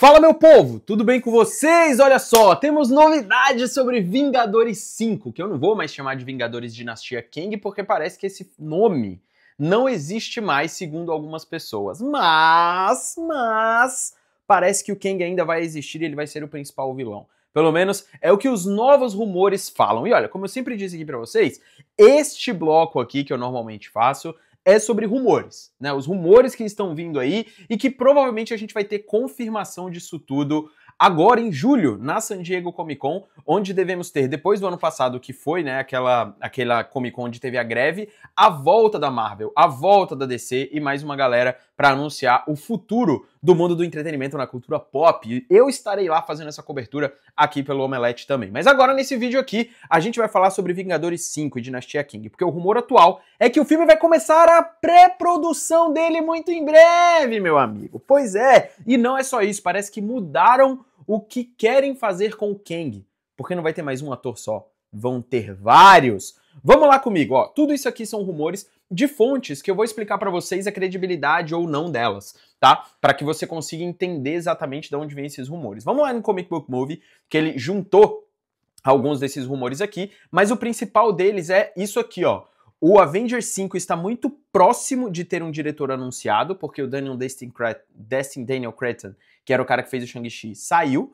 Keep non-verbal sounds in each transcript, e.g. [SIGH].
Fala meu povo, tudo bem com vocês? Olha só, temos novidades sobre Vingadores 5, que eu não vou mais chamar de Vingadores Dinastia Kang, porque parece que esse nome não existe mais, segundo algumas pessoas. Mas, mas, parece que o Kang ainda vai existir e ele vai ser o principal vilão. Pelo menos é o que os novos rumores falam. E olha, como eu sempre disse aqui para vocês, este bloco aqui que eu normalmente faço é sobre rumores, né? Os rumores que estão vindo aí e que provavelmente a gente vai ter confirmação disso tudo agora em julho, na San Diego Comic Con, onde devemos ter, depois do ano passado que foi, né, aquela, aquela Comic Con onde teve a greve, a volta da Marvel, a volta da DC e mais uma galera para anunciar o futuro do mundo do entretenimento na cultura pop. Eu estarei lá fazendo essa cobertura aqui pelo Omelete também. Mas agora nesse vídeo aqui, a gente vai falar sobre Vingadores 5 e Dinastia King, porque o rumor atual é que o filme vai começar a pré-produção dele muito em breve, meu amigo. Pois é, e não é só isso, parece que mudaram o que querem fazer com o Kang, porque não vai ter mais um ator só, vão ter vários. Vamos lá comigo, ó. Tudo isso aqui são rumores de fontes que eu vou explicar para vocês a credibilidade ou não delas, tá? Para que você consiga entender exatamente de onde vêm esses rumores. Vamos lá no Comic Book Movie, que ele juntou alguns desses rumores aqui, mas o principal deles é isso aqui, ó. O Avengers 5 está muito próximo de ter um diretor anunciado, porque o Daniel Destin, Destin Daniel Cretton que era o cara que fez o Shang-Chi, saiu.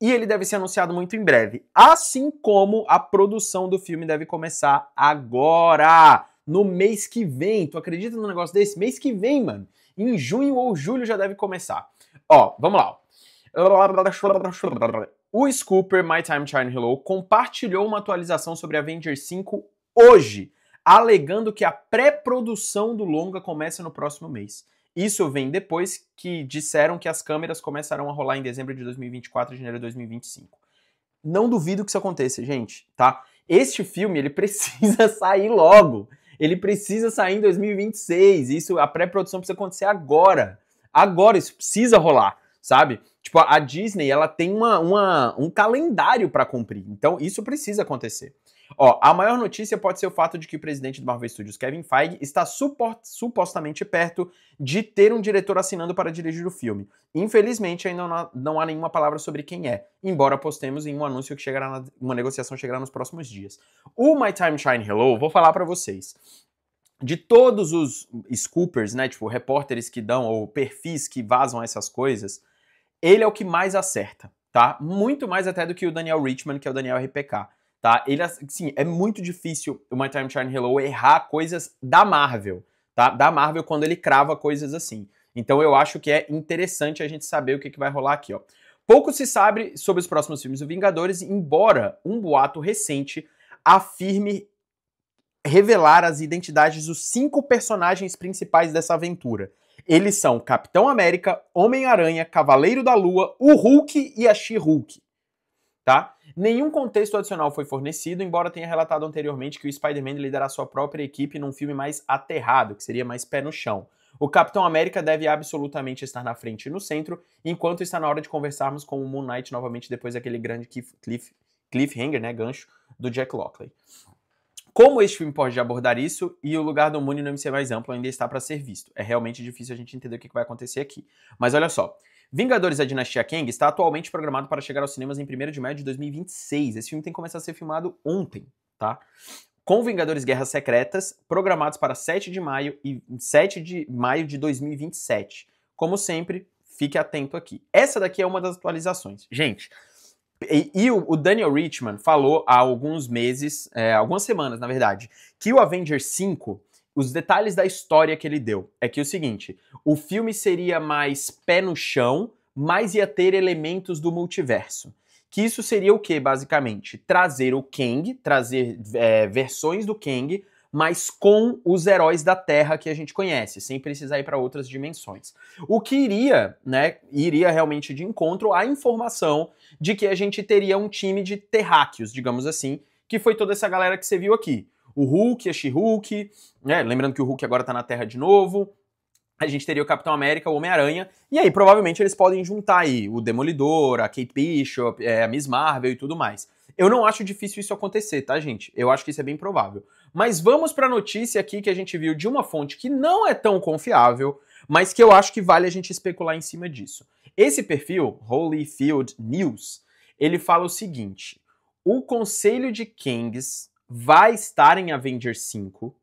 E ele deve ser anunciado muito em breve. Assim como a produção do filme deve começar agora, no mês que vem. Tu acredita num negócio desse? Mês que vem, mano. Em junho ou julho já deve começar. Ó, vamos lá. O Scooper, My Time Shine Hello, compartilhou uma atualização sobre Avengers 5 hoje, alegando que a pré-produção do longa começa no próximo mês. Isso vem depois que disseram que as câmeras começarão a rolar em dezembro de 2024 e janeiro de 2025. Não duvido que isso aconteça, gente, tá? Este filme, ele [LAUGHS] precisa sair logo. Ele precisa sair em 2026. Isso, a pré-produção precisa acontecer agora. Agora, isso precisa rolar, sabe? Tipo, a Disney, ela tem uma, uma um calendário para cumprir. Então, isso precisa acontecer. Ó, a maior notícia pode ser o fato de que o presidente do Marvel Studios, Kevin Feige, está supostamente perto de ter um diretor assinando para dirigir o filme. Infelizmente, ainda não há, não há nenhuma palavra sobre quem é, embora apostemos em um anúncio que chegará na, uma negociação chegará nos próximos dias. O My Time Shine Hello, vou falar para vocês. De todos os scoopers, né, tipo repórteres que dão ou perfis que vazam essas coisas, ele é o que mais acerta, tá? Muito mais até do que o Daniel Richman, que é o Daniel RPK tá? Ele, assim, é muito difícil o My Time Shine Hello errar coisas da Marvel, tá? Da Marvel quando ele crava coisas assim. Então eu acho que é interessante a gente saber o que, que vai rolar aqui, ó. Pouco se sabe sobre os próximos filmes do Vingadores, embora um boato recente afirme revelar as identidades dos cinco personagens principais dessa aventura. Eles são Capitão América, Homem-Aranha, Cavaleiro da Lua, o Hulk e a She-Hulk tá? Nenhum contexto adicional foi fornecido, embora tenha relatado anteriormente que o Spider-Man liderará sua própria equipe num filme mais aterrado, que seria mais pé no chão. O Capitão América deve absolutamente estar na frente e no centro, enquanto está na hora de conversarmos com o Moon Knight novamente depois daquele grande cliff, cliffhanger, né, gancho, do Jack Lockley. Como este filme pode abordar isso e o lugar do Moon no MCU mais amplo ainda está para ser visto. É realmente difícil a gente entender o que vai acontecer aqui. Mas olha só, Vingadores A Dinastia Kang está atualmente programado para chegar aos cinemas em 1 de maio de 2026. Esse filme tem que começar a ser filmado ontem, tá? Com Vingadores Guerras Secretas, programados para 7 de maio e 7 de maio de 2027. Como sempre, fique atento aqui. Essa daqui é uma das atualizações. Gente, e, e o, o, Daniel Richman falou há alguns meses, é, algumas semanas, na verdade, que o Avengers 5 os detalhes da história que ele deu. É que é o seguinte: o filme seria mais pé no chão, mas ia ter elementos do multiverso. Que isso seria o que, basicamente? Trazer o Kang, trazer é, versões do Kang, mas com os heróis da Terra que a gente conhece, sem precisar ir para outras dimensões. O que iria, né, iria realmente de encontro à informação de que a gente teria um time de terráqueos, digamos assim, que foi toda essa galera que você viu aqui o Hulk, a She-Hulk, né? Lembrando que o Hulk agora tá na Terra de novo. A gente teria o Capitão América, o Homem-Aranha, e aí provavelmente eles podem juntar aí o Demolidor, a Kate Bishop, é, a Miss Marvel e tudo mais. Eu não acho difícil isso acontecer, tá, gente? Eu acho que isso é bem provável. Mas vamos para a notícia aqui que a gente viu de uma fonte que não é tão confiável, mas que eu acho que vale a gente especular em cima disso. Esse perfil, Holyfield News, ele fala o seguinte: o conselho de Kangs vai estar em Avengers 5,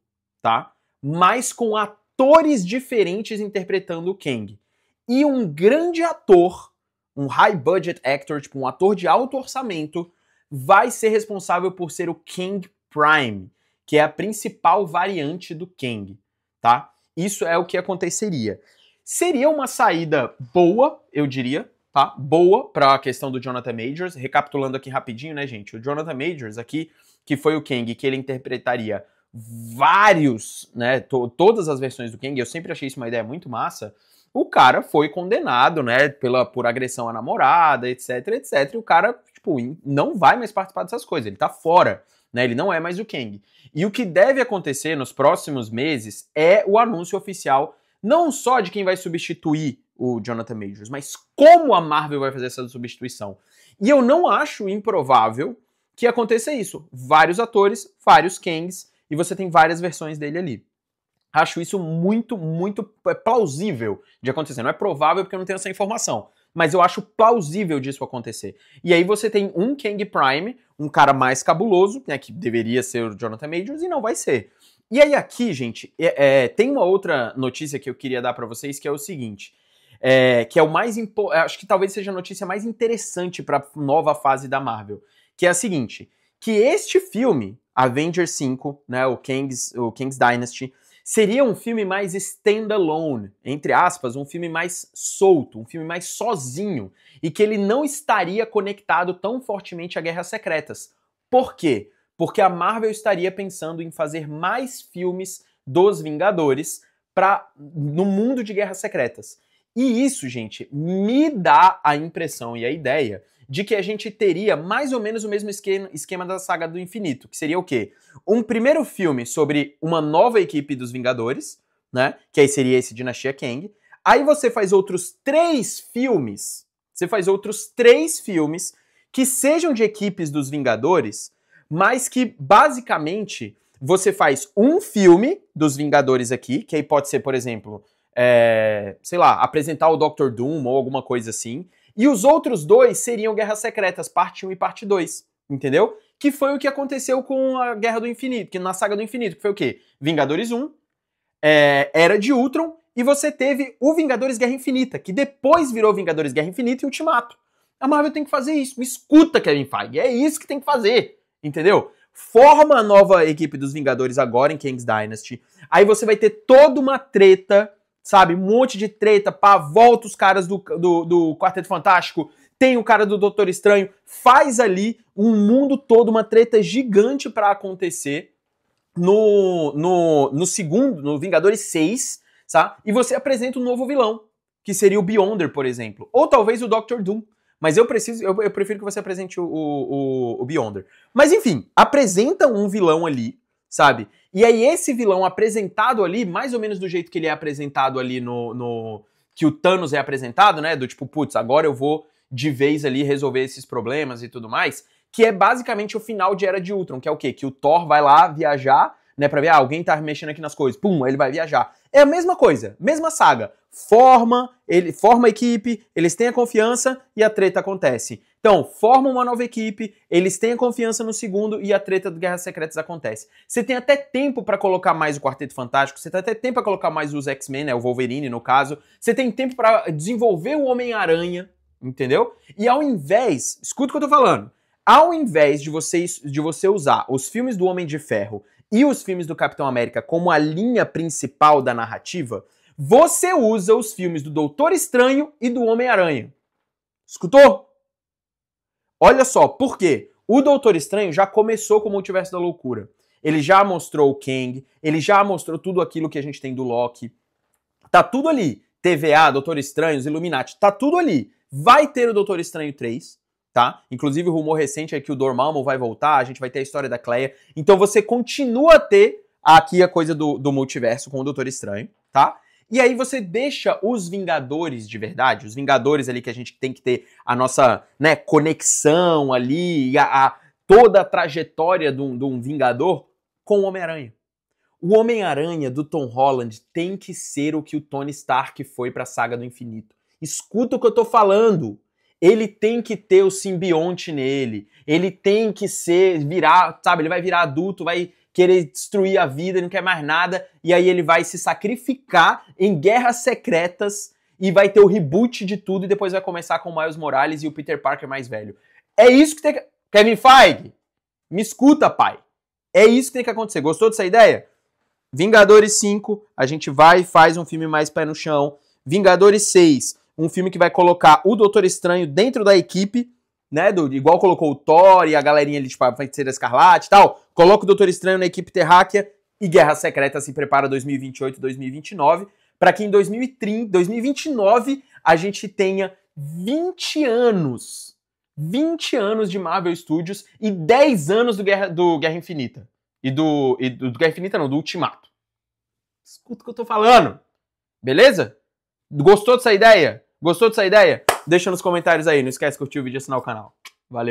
tá? Mas com atores diferentes interpretando o Kang. E um grande ator, um high budget actor, tipo um ator de alto orçamento, vai ser responsável por ser o Kang Prime, que é a principal variante do Kang, tá? Isso é o que aconteceria. Seria uma saída boa, eu diria, tá? Boa para a questão do Jonathan Majors. Recapitulando aqui rapidinho, né, gente? O Jonathan Majors aqui, que foi o Kang, que ele interpretaria vários, né, to todas as versões do Kang. Eu sempre achei isso uma ideia muito massa. O cara foi condenado, né, pela por agressão à namorada, etc, etc. E o cara, tipo, não vai mais participar dessas coisas. Ele tá fora, né? Ele não é mais o Kang. E o que deve acontecer nos próximos meses é o anúncio oficial não só de quem vai substituir o Jonathan Majors, mas como a Marvel vai fazer essa substituição. E eu não acho improvável que aconteça isso. Vários atores, vários Kangs, e você tem várias versões dele ali. Acho isso muito, muito é plausível de acontecer. Não é provável porque eu não tenho essa informação, mas eu acho plausível disso acontecer. E aí você tem um Kang Prime, um cara mais cabuloso, né, que deveria ser o Jonathan Majors, e não vai ser. E aí aqui, gente, é, é, tem uma outra notícia que eu queria dar para vocês, que é o seguinte, é, que é o mais acho que talvez seja a notícia mais interessante para nova fase da Marvel, que é a seguinte, que este filme, Avengers 5, né, o King's, o King's Dynasty, seria um filme mais standalone, entre aspas, um filme mais solto, um filme mais sozinho, e que ele não estaria conectado tão fortemente a Guerras Secretas. Por quê? porque a Marvel estaria pensando em fazer mais filmes dos Vingadores para no mundo de Guerras Secretas. E isso, gente, me dá a impressão e a ideia de que a gente teria mais ou menos o mesmo esquema, da saga do infinito, que seria o quê? Um primeiro filme sobre uma nova equipe dos Vingadores, né? Que aí seria esse Dinastia Kang. Aí você faz outros três filmes. Você faz outros três filmes que sejam de equipes dos Vingadores, mas que basicamente você faz um filme dos Vingadores aqui, que aí pode ser, por exemplo, é, sei lá, apresentar o Doctor Doom ou alguma coisa assim, e os outros dois seriam Guerras Secretas, parte 1 e parte 2, entendeu? Que foi o que aconteceu com a Guerra do Infinito, que na saga do Infinito, que foi o quê? Vingadores 1, é, Era de Ultron, e você teve o Vingadores Guerra Infinita, que depois virou Vingadores Guerra Infinita e Ultimato. A Marvel tem que fazer isso. Escuta, Kevin Feige. É isso que tem que fazer entendeu? Forma a nova equipe dos Vingadores agora em King's Dynasty. Aí você vai ter toda uma treta, sabe? Um monte de treta, pá, volta os caras do, do, do Quarteto Fantástico, tem o cara do Doutor Estranho, faz ali um mundo todo, uma treta gigante para acontecer no, no, no segundo, no Vingadores 6, sabe? E você apresenta um novo vilão, que seria o Beyonder, por exemplo. Ou talvez o Doctor Doom. Mas eu preciso, eu, eu prefiro que você apresente o, o, o Beyonder. Mas enfim, apresenta um vilão ali, sabe? E aí esse vilão apresentado ali, mais ou menos do jeito que ele é apresentado ali no, no que o Thanos é apresentado, né? Do tipo, putz, agora eu vou de vez ali resolver esses problemas e tudo mais, que é basicamente o final de Era de Ultron, que é o quê? Que o Thor vai lá viajar, né, para ver, ah, alguém tá mexendo aqui nas coisas. Pum, ele vai viajar. É a mesma coisa, mesma saga. Forma, ele forma a equipe, eles têm a confiança e a treta acontece. Então, forma uma nova equipe, eles têm a confiança no segundo e a treta do Guerras Secretas acontece. Você tem até tempo para colocar mais o Quarteto Fantástico, você tem até tempo para colocar mais os X-Men, né, o Wolverine no caso. Você tem tempo para desenvolver o Homem-Aranha, entendeu? E ao invés, escuta o que eu tô falando. Ao invés de você, de você usar os filmes do Homem de Ferro e os filmes do Capitão América como a linha principal da narrativa, você usa os filmes do Doutor Estranho e do Homem-Aranha. Escutou? Olha só, por quê? O Doutor Estranho já começou com o Multiverso da Loucura. Ele já mostrou o Kang, ele já mostrou tudo aquilo que a gente tem do Loki. Tá tudo ali. TVA, Doutor Estranho, Illuminati, tá tudo ali. Vai ter o Doutor Estranho 3, tá? Inclusive o rumor recente é que o Dormammu vai voltar, a gente vai ter a história da Cleia. Então você continua a ter aqui a coisa do, do multiverso com o Doutor Estranho, tá? E aí você deixa os Vingadores de verdade, os Vingadores ali que a gente tem que ter a nossa né, conexão ali, a, a toda a trajetória de um, de um Vingador com o Homem-Aranha. O Homem-Aranha do Tom Holland tem que ser o que o Tony Stark foi para a saga do infinito. Escuta o que eu tô falando. Ele tem que ter o simbionte nele. Ele tem que ser, virar, sabe? Ele vai virar adulto, vai querer destruir a vida, ele não quer mais nada. E aí ele vai se sacrificar em guerras secretas e vai ter o reboot de tudo. E depois vai começar com o Miles Morales e o Peter Parker mais velho. É isso que tem que. Kevin Feige, me escuta, pai. É isso que tem que acontecer. Gostou dessa ideia? Vingadores 5, a gente vai e faz um filme mais pé no chão. Vingadores 6, um filme que vai colocar o Doutor Estranho dentro da equipe, né? Do, igual colocou o Thor e a galerinha ali, tipo, a Feiticeira Escarlate e tal. Coloca o Doutor Estranho na equipe terráquea e Guerra Secreta se prepara 2028, 2029, para que em 2030, 2029 a gente tenha 20 anos 20 anos de Marvel Studios e 10 anos do Guerra, do Guerra Infinita. E do, e do, Guerra Infinita não, do Ultimato. Escuta o que eu tô falando. Beleza? Gostou dessa ideia? Gostou dessa ideia? Deixa nos comentários aí. Não esquece de curtir o vídeo e assinar o canal. Valeu.